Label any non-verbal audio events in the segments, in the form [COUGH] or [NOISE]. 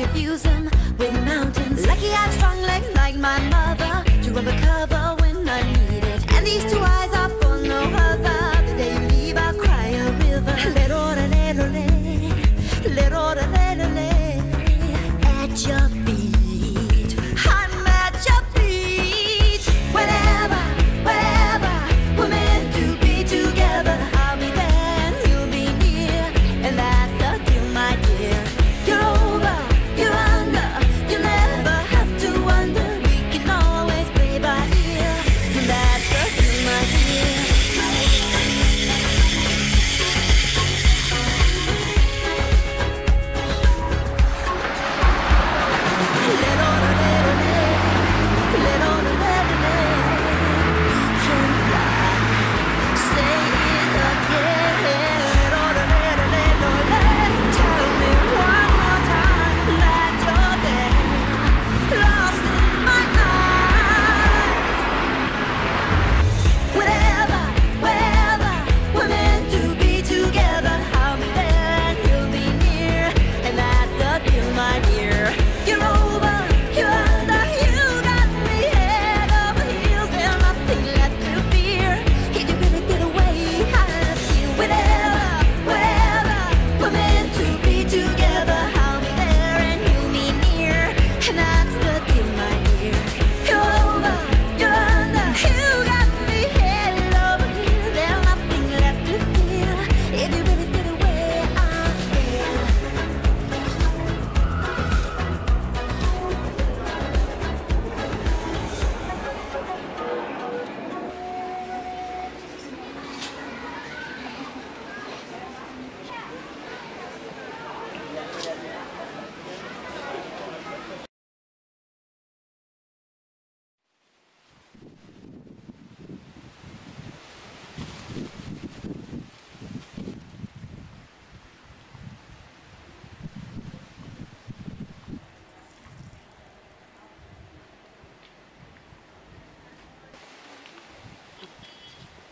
confuse them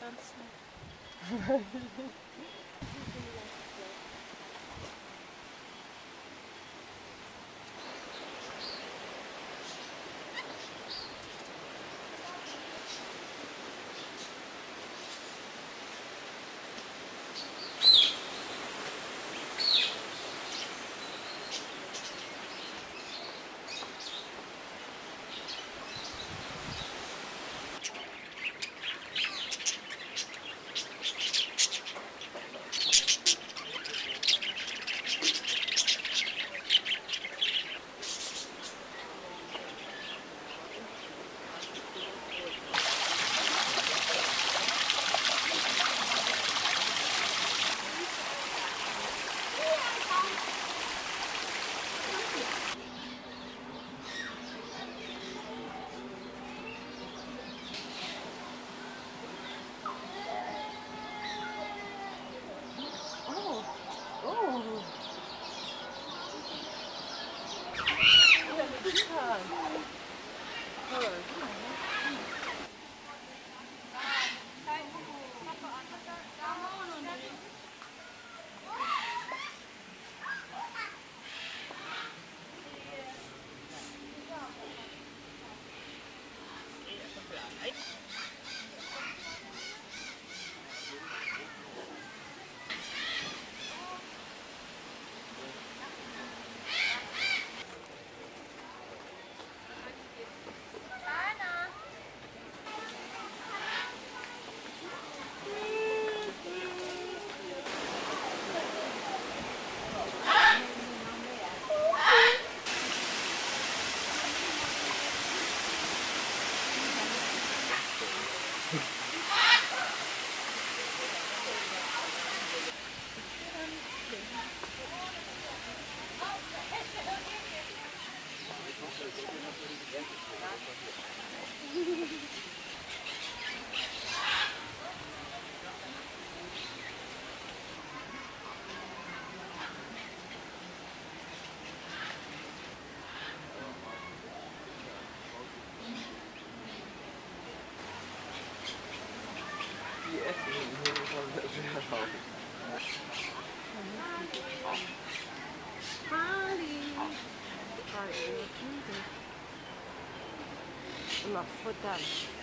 25. [LAUGHS] foda-se.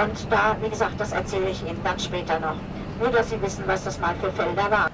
Und da, wie gesagt, das erzähle ich Ihnen dann später noch. Nur, dass Sie wissen, was das mal für Felder waren.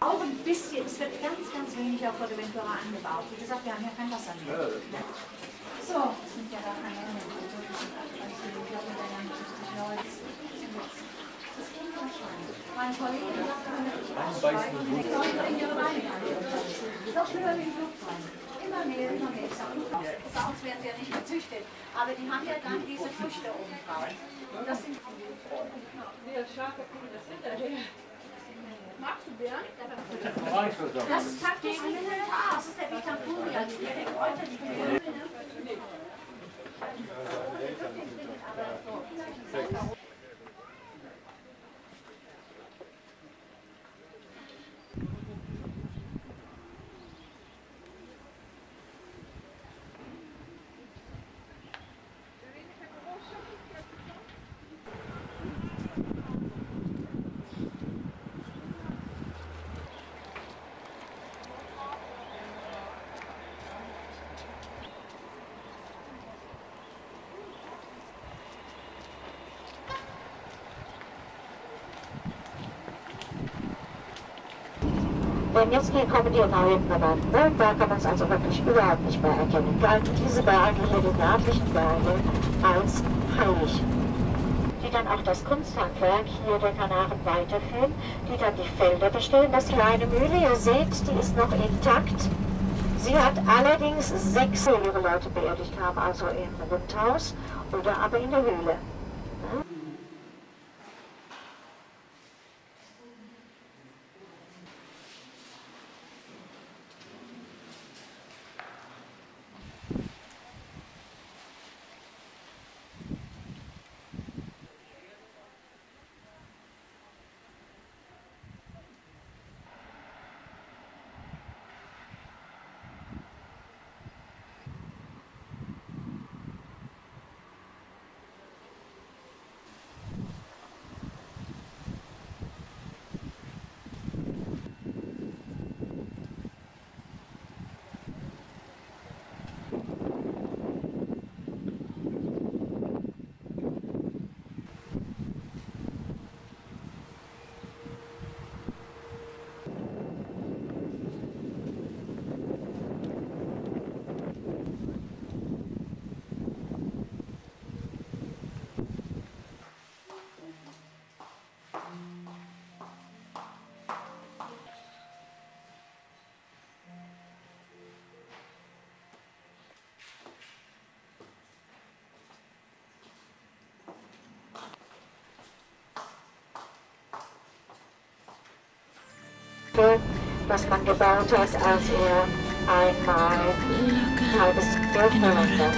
Auch ein bisschen, es wird ganz, ganz wenig auf Fuerteventura angebaut. Wie gesagt, wir haben ja kein Wasser mehr. So, das sind ja gar keine das so, ich glaube, da waren 50 Leute. Das ging schon. Mein Kollege sagt, ich aussteigen, die Leute bringen ihre. Das ist doch schlimmer wie ein Flugzeug. Immer mehr, immer mehr. Ich sag, bei uns werden sie ja nicht gezüchtet. Aber die haben ja dann diese Früchte oben drauf. Und das sind Magst du Bären? Das ist Cactus alimentar, das ist der Vitapuria, der Kräuter, die Gemüse. Jetzt hier kommen die neuen benannten, ne? da kann man es also wirklich überhaupt nicht mehr erkennen. Galten diese Berge hier, die nördlichen Berge, als heilig. Die dann auch das Kunsthandwerk hier der Kanaren weiterführen, die dann die Felder bestellen. Das kleine Mühle, ihr seht, die ist noch intakt. Sie hat allerdings sechs ihre Leute beerdigt haben, also im Rundhaus oder aber in der Höhle. Was man gebaut hat, als er einmal ein halbes Dorf verwendet.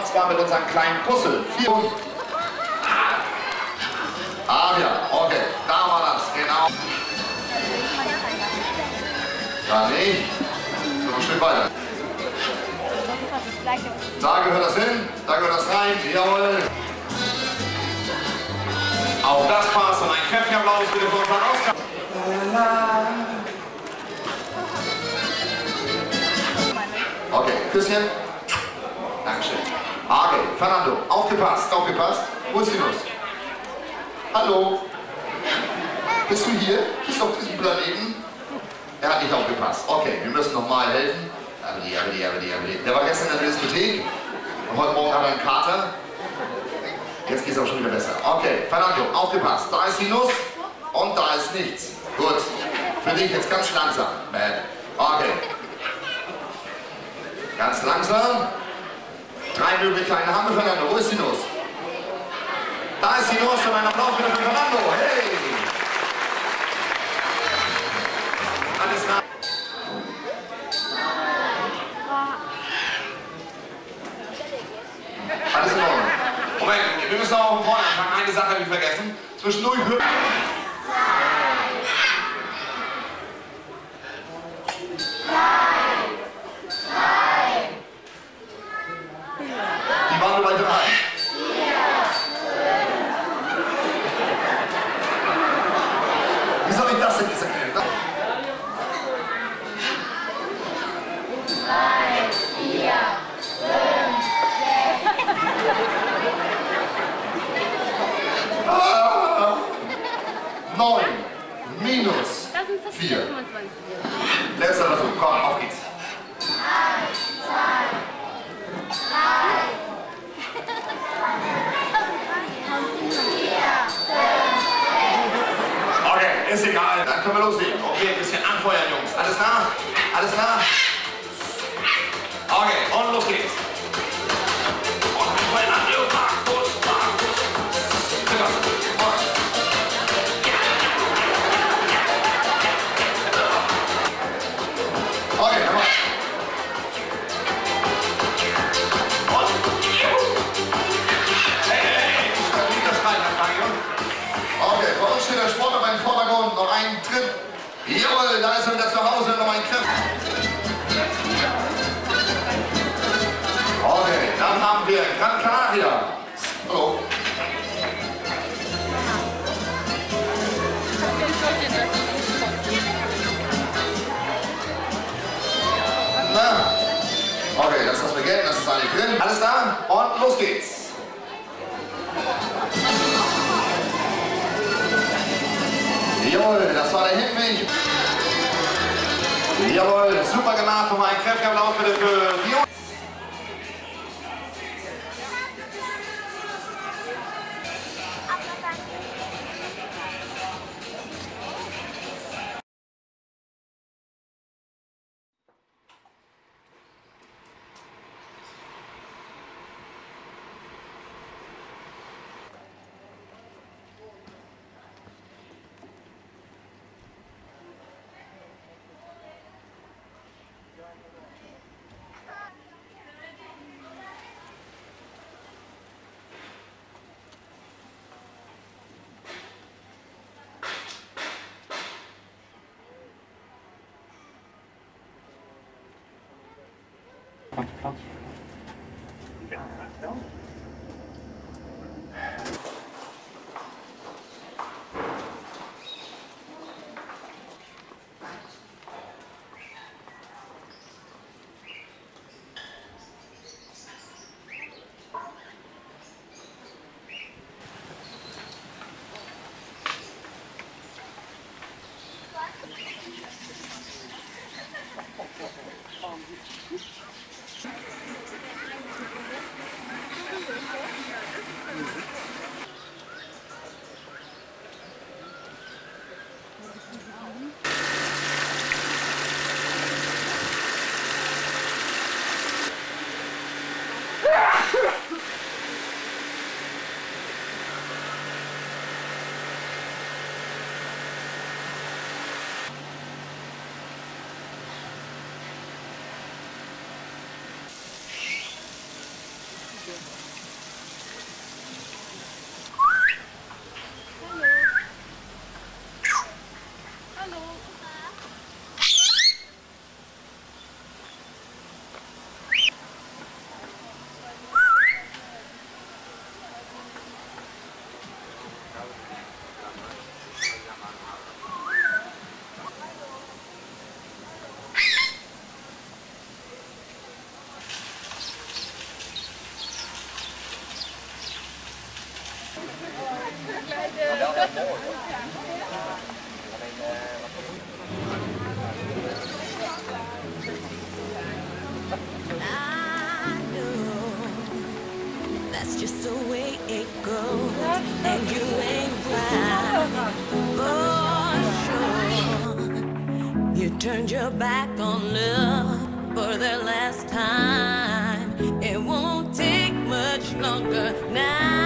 und zwar mit unserem kleinen Puzzle. Vier und Ah, ja, okay, da war das, genau. Da nicht. So, ein Stück weiter. Da gehört das hin, da gehört das rein, jawohl. Auch das passt und ein Köpfchenapplaus bitte für unseren Oscar. Okay, Küsschen. Dankeschön. Agel, Fernando, aufgepasst, aufgepasst. Wo ist die Nuss? Hallo? Bist du hier? Bist du auf diesem Planeten? Er hat nicht aufgepasst. Okay, wir müssen nochmal helfen. Aber die, aber die, aber die, aber die. Der war gestern in der Diskothek und heute Morgen hat er einen Kater. Jetzt geht es auch schon wieder besser. Okay, Fernando, aufgepasst. Da ist die Nuss und da ist nichts. Gut, für dich jetzt ganz langsam, man. Okay. Ganz langsam. Drei Möglichkeiten haben wir, Fernando. Wo ist die Nuss? Da ist die Nuss und ein Applaus wieder für Fernando. Hey! Alles klar. Alles in Moment, wir müssen auch von vorne anfangen. Eine Sache habe ich vergessen. Zwischendurch... Jawohl, da ist er wieder zu Hause. Noch ein Griff. Okay, dann haben wir Gran Canaria. Hallo. Na, okay, das lassen wir gelten, das ist eigentlich drin. Alles da? Und los geht's. Jawohl, das war der Hinweg. Jawohl, super gemacht. Nochmal ein kräftiger Applaus bitte für 감사합니다. That's just the way it goes, and you ain't right for sure. You turned your back on love for the last time. It won't take much longer now.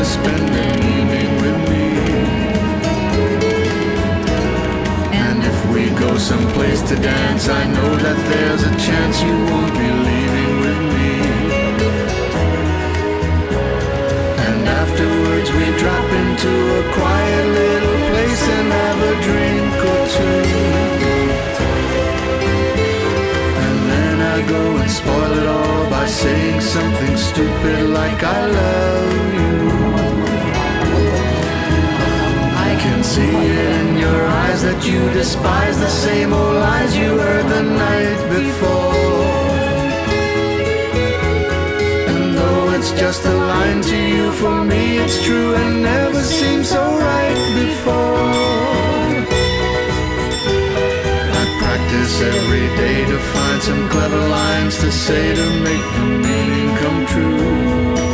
To spend an evening with me. And if we go someplace to dance, I know that there's a chance you won't be leaving with me. And afterwards we drop into a quiet little place and have a drink or two. And then I go and spoil it all by saying something stupid like I love you. Your eyes that you despise the same old lies you heard the night before. And though it's just a line to you, for me it's true and never seemed so right before. I practice every day to find some clever lines to say to make the meaning come true.